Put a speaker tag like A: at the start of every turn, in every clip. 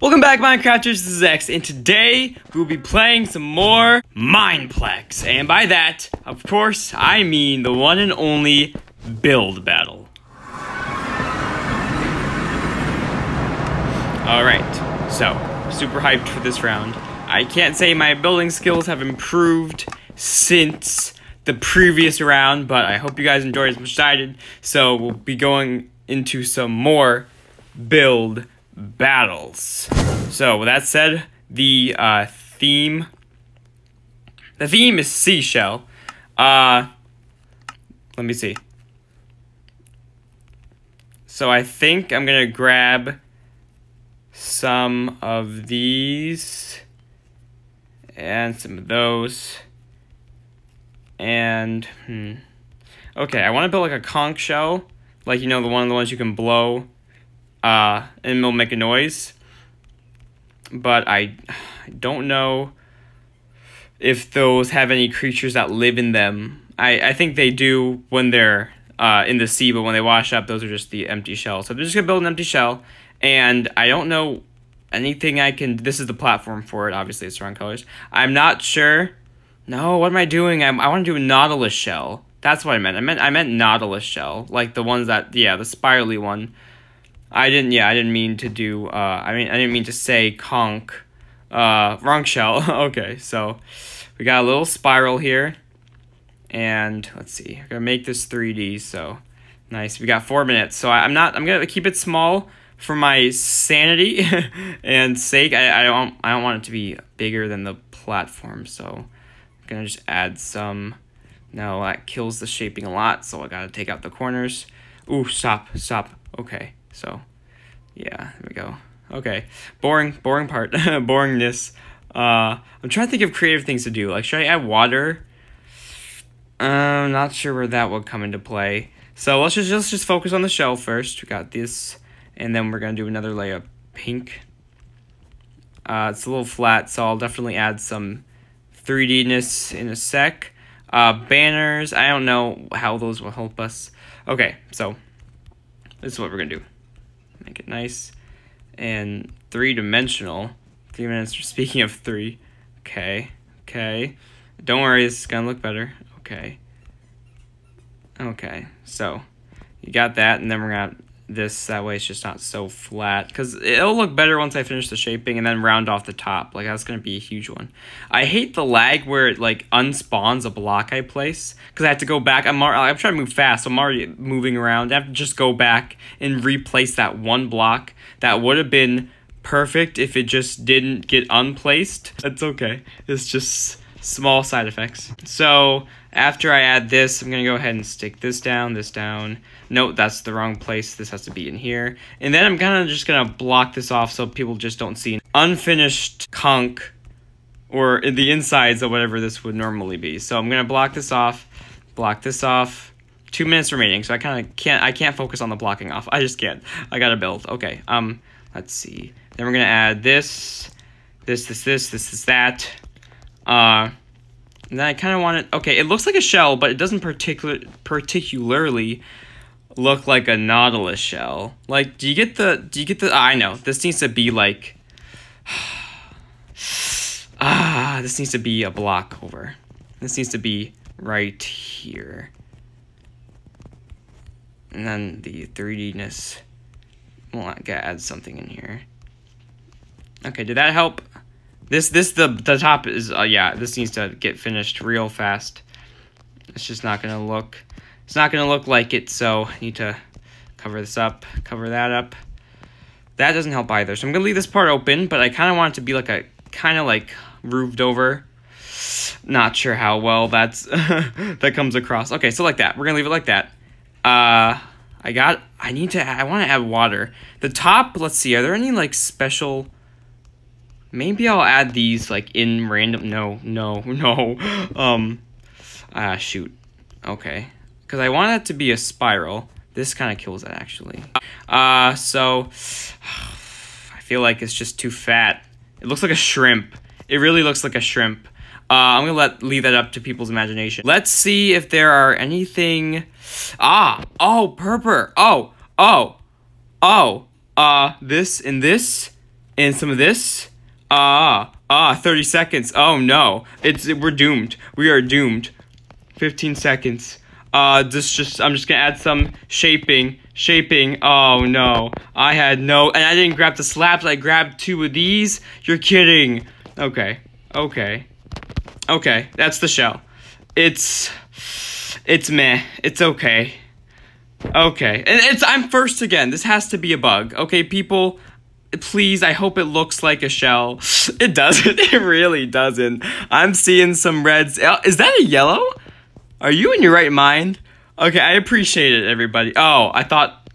A: Welcome back, Minecrafters. This is X, and today we'll be playing some more Mineplex. And by that, of course, I mean the one and only build battle. Alright, so, super hyped for this round. I can't say my building skills have improved since the previous round, but I hope you guys enjoyed as much as I did. So, we'll be going into some more build battles. So, with that said, the uh, theme. The theme is seashell. Uh, let me see. So, I think I'm gonna grab some of these and some of those. And, hmm. Okay, I want to build like a conch shell. Like, you know, the one of the ones you can blow uh, and it'll make a noise. But I, I don't know if those have any creatures that live in them. I, I think they do when they're uh, in the sea, but when they wash up, those are just the empty shells. So they're just to build an empty shell. And I don't know anything I can... This is the platform for it. Obviously, it's wrong colors. I'm not sure. No, what am I doing? I'm, I want to do a nautilus shell. That's what I meant. I meant I meant nautilus shell. Like the ones that... Yeah, the spirally one. I didn't. Yeah, I didn't mean to do. Uh, I mean, I didn't mean to say conch. Uh, wrong shell. okay, so we got a little spiral here, and let's see. I'm gonna make this 3D. So nice. We got four minutes. So I, am not. I'm gonna keep it small for my sanity and sake. I, I don't. I don't want it to be bigger than the platform. So I'm gonna just add some. No, that kills the shaping a lot. So I gotta take out the corners. Ooh, stop, stop. Okay. So, yeah, there we go. Okay, boring, boring part, boringness. Uh, I'm trying to think of creative things to do. Like, should I add water? I'm not sure where that would come into play. So let's just let's just focus on the shell first. We got this, and then we're gonna do another layer of pink. Uh, it's a little flat, so I'll definitely add some 3D-ness in a sec. Uh, banners, I don't know how those will help us. Okay, so this is what we're gonna do. Make it nice and three-dimensional. Three minutes, speaking of three. Okay, okay. Don't worry, this is gonna look better. Okay. Okay, so you got that, and then we're gonna this that way it's just not so flat because it'll look better once I finish the shaping and then round off the top. Like that's gonna be a huge one. I hate the lag where it like unspawns a block I place because I have to go back. I'm, I'm trying to move fast so I'm already moving around. I have to just go back and replace that one block that would have been perfect if it just didn't get unplaced. That's okay. It's just small side effects so after I add this I'm gonna go ahead and stick this down this down note that's the wrong place. This has to be in here. And then I'm kind of just to block this off so people just don't see an unfinished conch or the insides of whatever this would normally be. So I'm to block this off, block this off. Two minutes remaining, so I kind of can't, I can't focus on the blocking off. I just can't. I got to build. Okay, um, let's see. Then we're to add this, this, this, this, this, this, that. Uh, and then I kind of want it, okay, it looks like a shell, but it doesn't particular, particularly look like a nautilus shell. Like, do you get the, do you get the, I know, this needs to be like, ah, this needs to be a block over. This needs to be right here. And then the 3D-ness, we'll add something in here. Okay, did that help? This, this, the, the top is, uh, yeah, this needs to get finished real fast. It's just not gonna look it's not to look like it, so I need to cover this up, cover that up. That doesn't help either. So I'm to leave this part open, but I kind of want it to be like a, kind of like roofed over. Not sure how well that's, that comes across. Okay, so like that. We're to leave it like that. Uh, I got, I need to, I want to add water. The top, let's see, are there any like special, maybe I'll add these like in random, no, no, no. Um, ah, shoot. Okay because I want it to be a spiral. This kind of kills it, actually. Uh, so, I feel like it's just too fat. It looks like a shrimp. It really looks like a shrimp. Uh, I'm gonna let leave that up to people's imagination. Let's see if there are anything. Ah, oh, purpur. Oh, oh, oh. Uh, this and this. and some of this. Ah, ah, 30 seconds. Oh no. It's we're doomed. We are doomed. 15 seconds. Uh this just I'm just going to add some shaping. Shaping. Oh no. I had no and I didn't grab the slabs. I grabbed two of these. You're kidding. Okay. Okay. Okay, that's the shell. It's it's meh. It's okay. Okay. And it's I'm first again. This has to be a bug. Okay, people please i hope it looks like a shell. It doesn't. It really doesn't. I'm seeing some reds. Uh, is that a yellow? Are you in your right mind? Okay i appreciate it everybody. Oh i thought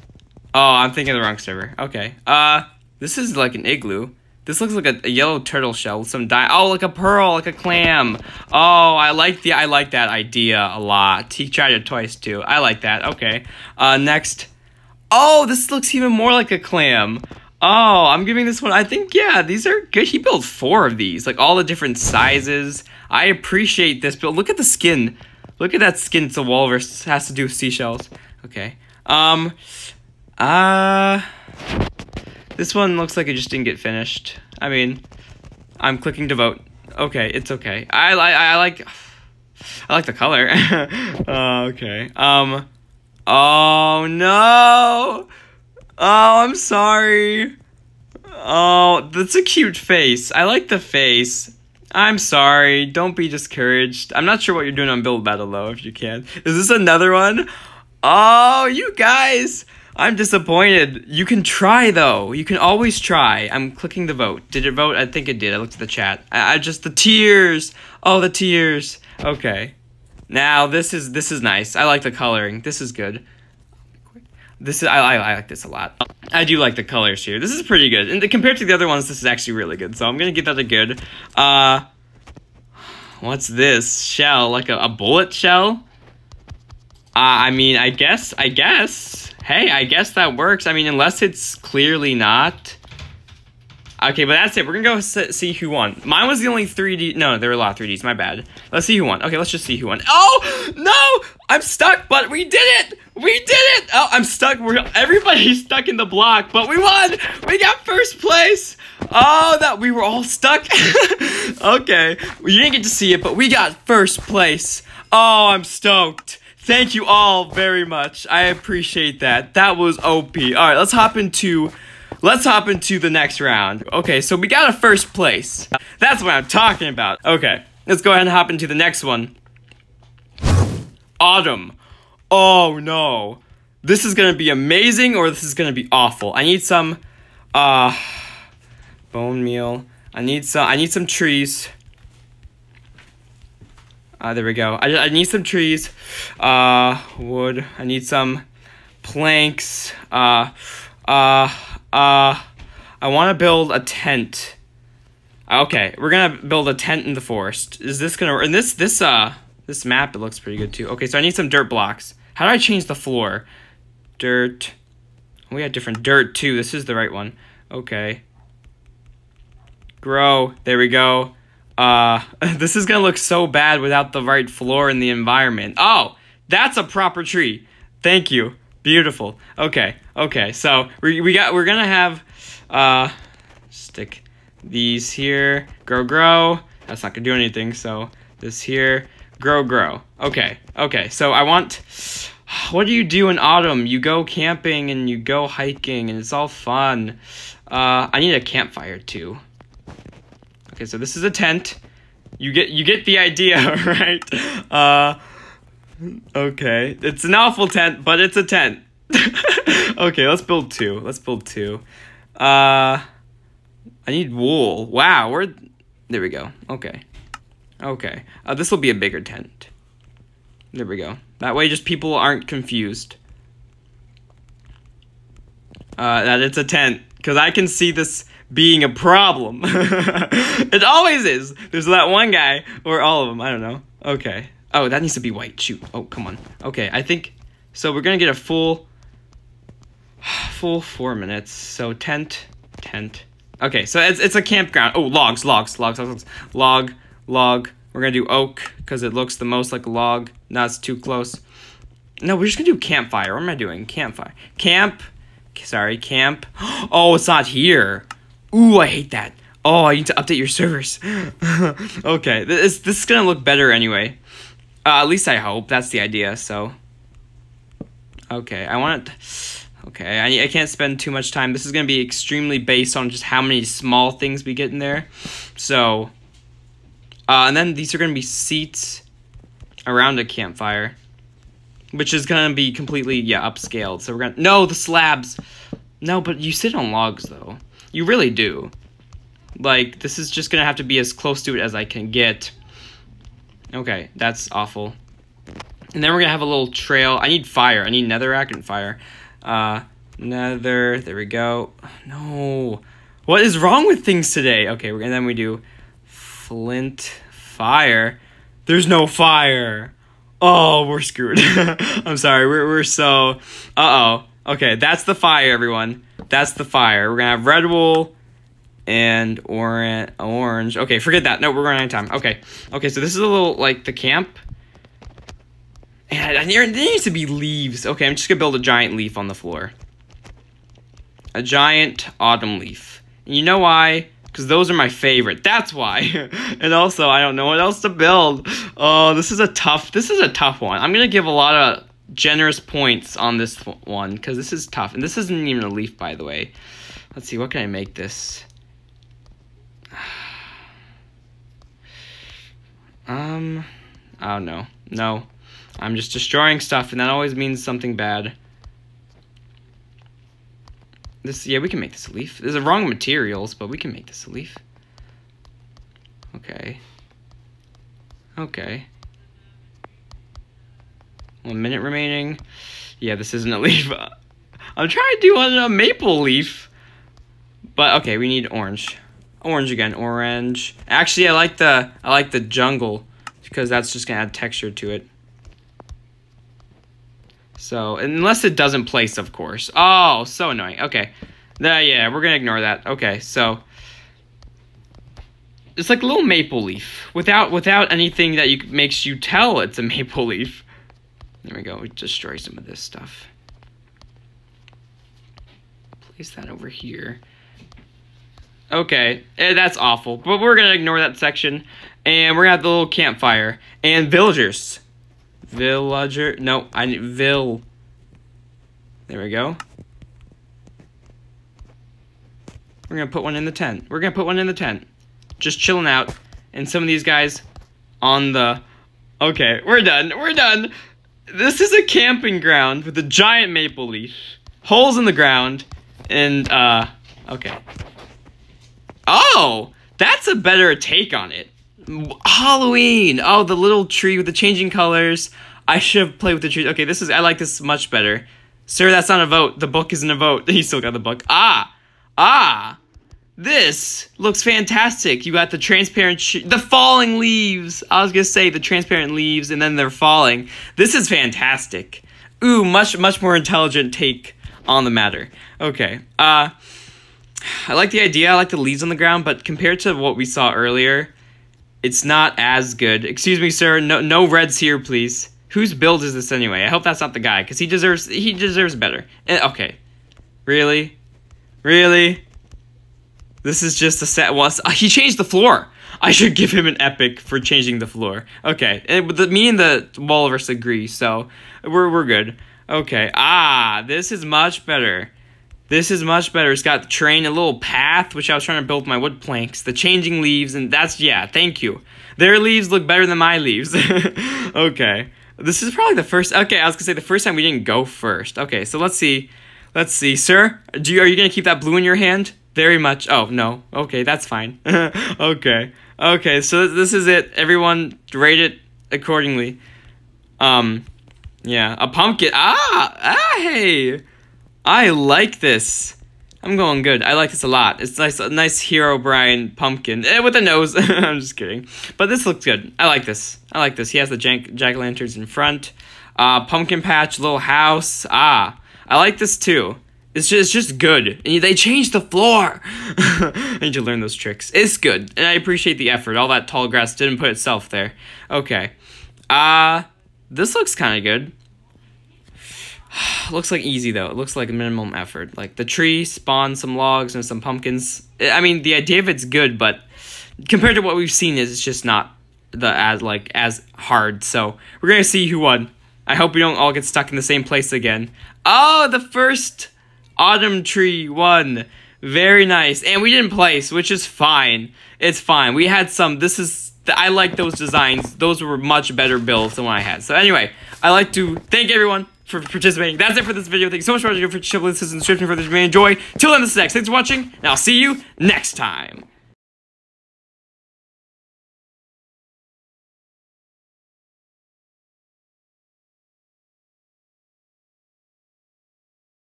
A: oh i'm thinking the wrong server. Okay. Uh this is like an igloo. This looks like a, a yellow turtle shell with some dye oh like a pearl like a clam. Oh i like the i like that idea a lot. He tried it twice too. I like that. Okay. Uh next. Oh this looks even more like a clam Oh, I'm giving this one. I think yeah, these are good. He built four of these, like all the different sizes. I appreciate this build. Look at the skin. Look at that skin. It's a walrus. It has to do with seashells. Okay. Um. Uh. This one looks like it just didn't get finished. I mean, I'm clicking to vote. Okay, it's okay. I like. I like. I like the color. uh, okay. Um. Oh no. Oh, I'm sorry. Oh, that's a cute face. I like the face. I'm sorry. Don't be discouraged. I'm not sure what you're doing on Build Battle though, if you can. Is this another one? Oh, you guys. I'm disappointed. You can try though. You can always try. I'm clicking the vote. Did it vote? I think it did. I looked at the chat. I, I just the tears. Oh, the tears. Okay. Now this is this is nice. I like the coloring. This is good. This is I, I, like this a lot. I do like the colors here. This is pretty good. And compared to the other ones, this is actually really good. So I'm gonna give that a good. Uh, what's this shell? Like a, a bullet shell? Uh, I mean, I guess, I guess. Hey, I guess that works. I mean, unless it's clearly not. Okay, but that's it. We're gonna go see who won. Mine was the only 3D. No, there were a lot of 3Ds. My bad. Let's see who won. Okay, let's just see who won. Oh no! I'm stuck, but we did it! We did it! Oh, I'm stuck. We're everybody's stuck in the block, but we won! We got first place! Oh, that we were all stuck. okay, well, you didn't get to see it, but we got first place. Oh, I'm stoked. Thank you all very much. I appreciate that. That was OP. All right, let's hop into let's hop into the next round. Okay, so we got a first place. That's what I'm talking about. Okay, let's go ahead and hop into the next one. Autumn. Oh no. This is gonna be amazing or this is gonna be awful. I need some, uh, bone meal. I need some, I need some trees. Uh, there we go. I, I need some trees. Uh, wood. I need some planks. Uh, uh, uh, I want to build a tent. Okay, we're gonna build a tent in the forest. Is this gonna? And this this uh this map it looks pretty good too. Okay, so I need some dirt blocks. How do I change the floor? Dirt. We had different dirt too. This is the right one. Okay. Grow. There we go. Uh, this is gonna look so bad without the right floor in the environment. Oh, that's a proper tree. Thank you. Beautiful. Okay. Okay. So we we got we're gonna have uh stick these here. Grow grow. That's not gonna do anything. So this here. Grow grow. Okay. Okay. So I want. What do you do in autumn? You go camping and you go hiking and it's all fun. Uh, I need a campfire too. Okay, so this is a tent. You get you get the idea, right? Uh, Okay, it's an awful tent, but it's a tent. okay, let's build two. Let's build two. Uh, I need wool. Wow, where? There we go. Okay, okay. Uh, this will be a bigger tent. There we go. That way, just people aren't confused. Uh, that it's a tent, because I can see this being a problem. it always is. There's that one guy, or all of them. I don't know. Okay. Oh, that needs to be white. Shoot. Oh, come on. Okay, I think... So we're going to get a full... Full four minutes. So tent, tent. Okay, so it's, it's a campground. Oh, logs, logs, logs, logs, log, log. We're going to do oak because it looks the most like a log. Not too close. No, we're just going to do campfire. What am I doing? Campfire. Camp. Sorry, camp. Oh, it's not here. Ooh, I hate that. Oh, I need to update your servers. okay, this this is gonna look better anyway. Uh, at least I hope. That's the idea. So. Okay, I want. Okay, I I can't spend too much time. This is gonna be extremely based on just how many small things we get in there. So. Uh, and then these are gonna be seats around a campfire, which is gonna be completely yeah upscaled. So we're gonna no the slabs. No, but you sit on logs though. You really do. Like, this is just gonna have to be as close to it as I can get. Okay, that's awful. And then we're gonna have a little trail. I need fire. I need netherrack and fire. Uh, nether. There we go. No. What is wrong with things today? Okay, and then we do flint, fire. There's no fire. Oh, we're screwed. I'm sorry. We're we're so. Uh oh. Okay, that's the fire, everyone. That's the fire. We're gonna have red wool and orange. Okay, forget that. No, we're running out of time. Okay, okay. So this is a little like the camp. And there needs to be leaves. Okay, I'm just gonna build a giant leaf on the floor. A giant autumn leaf. And you know why? Because those are my favorite. That's why. and also, I don't know what else to build. Oh, this is a tough. This is a tough one. I'm gonna give a lot of generous points on this one because this is tough. And this isn't even a leaf, by the way. Let's see, what can I make this? um, I don't know. No, I'm just destroying stuff, and that always means something bad. This, yeah, we can make this a leaf. There's the wrong materials, but we can make this a leaf. Okay. Okay. One minute remaining. Yeah, this isn't a leaf. I'm trying to do a maple leaf. But okay, we need orange. Orange again, orange. Actually, I like the I like the jungle because that's just gonna add texture to it. So, unless it doesn't place, of course. Oh, so annoying. Okay. Uh, yeah, we're gonna ignore that. Okay, so it's like a little maple leaf without without anything that you makes you tell it's a maple leaf. There we go. We destroy some of this stuff. Place that over here. Okay, eh, that's awful. But we're gonna ignore that section. And we're gonna have the little campfire. And villagers. Villager. No, I need Vill. There we go. We're gonna put one in the tent. We're gonna put one in the tent. Just chilling out. And some of these guys on the. Okay, we're done. We're done. This is a camping ground with a giant maple leaf, holes in the ground, and, uh, okay. Oh, that's a better take on it. Halloween. Oh, the little tree with the changing colors. I should have played with the tree. Okay, this is, I like this much better. Sir, that's not a vote. The book isn't a vote. He still got the book. Ah, ah. This looks fantastic. You got the transparent, the falling leaves. I was gonna say the transparent leaves, and then they're falling. This is fantastic. Ooh, much much more intelligent take on the matter. Okay. Uh, I like the idea. I like the leaves on the ground, but compared to what we saw earlier, it's not as good. Excuse me, sir. No, no reds here, please. Whose build is this anyway? I hope that's not the guy, because he deserves he deserves better. Eh, okay. Really? Really? This is just a set once. Uh, he changed the floor. I should give him an epic for changing the floor. Okay, and the, me and the Walrus agree, so we're we're good. Okay. Ah, this is much better. This is much better. It's got the train, a little path, which I was trying to build my wood planks, the changing leaves, and that's yeah. Thank you. Their leaves look better than my leaves. okay. This is probably the first. Okay, I was gonna say the first time we didn't go first. Okay, so let's see. Let's see, sir. Do you are you gonna keep that blue in your hand? Very much. Oh, no. Okay, that's fine. okay. Okay, so this is it. Everyone rate it accordingly. Um, yeah, a pumpkin. Ah, ah, hey. I like this. I'm going good. I like this a lot. It's nice, a nice Herobrine pumpkin eh, with a nose. I'm just kidding, but this looks good. I like this. I like this. He has the jack o' lanterns in front. Uh, pumpkin patch, little house. Ah, I like this too. It's just, it's just good. And they changed the floor. I need to learn those tricks. It's good. And I appreciate the effort. All that tall grass didn't put itself there. Okay. Uh, this looks kind of good. looks like easy though. It looks like minimum effort. Like the tree spawns some logs and some pumpkins. I mean, the idea of it's good, but compared to what we've seen, is it's just not the as like as hard. So we're gonna see who won. I hope we don't all get stuck in the same place again. Oh, the first autumn tree won. Very nice, and we didn't place, which is fine. It's fine. We had some. This is I like those designs. Those were much better builds than what I had. So anyway, I like to thank everyone for participating. That's it for this video. Thank you so much for watching. For the description for this. You may enjoy. Till then, this is X. Thanks for watching, and I'll see you next time.